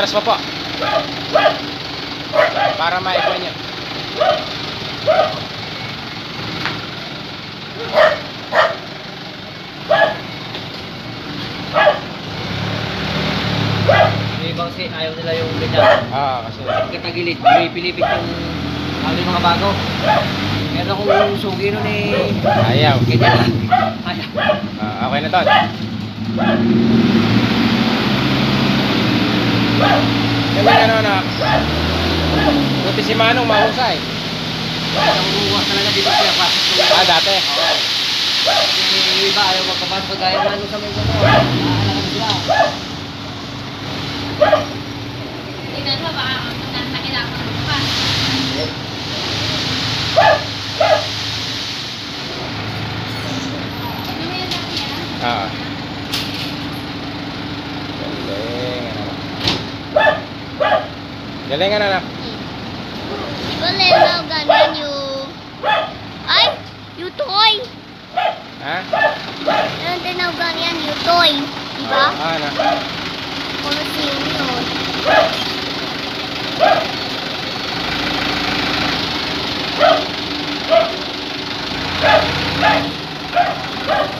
Atras pa po. Para maikuha niyo. Yung iba kasi ayaw nila yung ganyan. Ah, kasi. Katagilid, may pilipit yung ano yung mga bago. Meron akong sugi nun eh. Ayaw. Ganyan. Ayaw. Ah, okay na to. Kami ano na. Buti si Manong mahusay. Nanguha talaga dito siya pa. Ah, dati. Yung iba ayaw magpapasok gaya Manong sa may gusto. Naaalakan sila. Tingnan pa. Ah. Galingan anak. Di ba lemaw ganun yung... Ay! Yung toy! Ha? Anong tinawagan yan? Yung toy. Di ba? Oo, oh, anak. Kung sino yun. Thank you.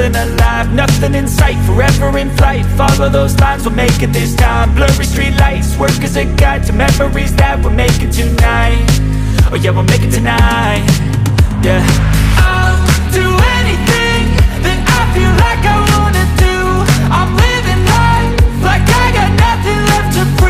feeling alive. Nothing in sight, forever in flight. Follow those lines, we'll make it this time. Blurry street lights, work as a guide To memories that we're making tonight. Oh yeah, we'll make it tonight. Yeah. I'll do anything that I feel like I wanna do. I'm living life like I got nothing left to prove.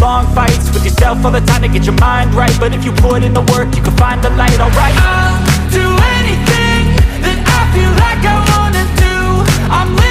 long fights with yourself all the time to get your mind right. But if you put in the work, you can find the light, alright? I'll do anything that I feel like I wanna do. I'm